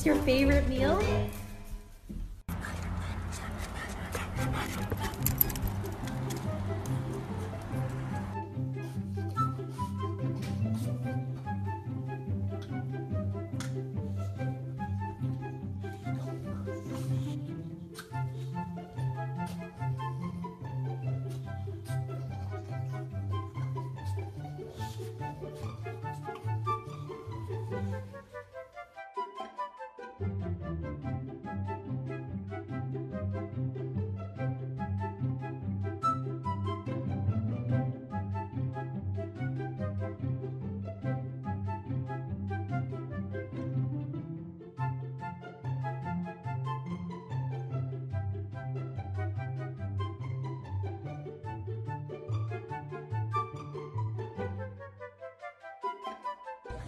Is your favorite meal?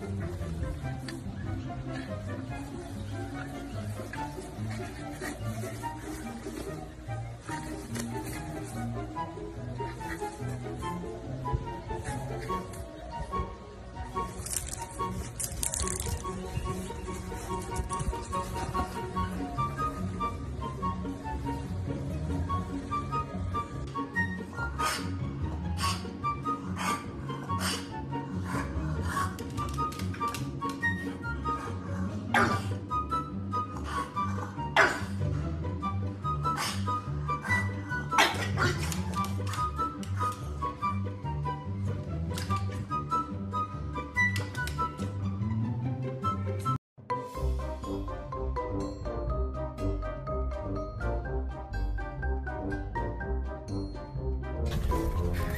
Música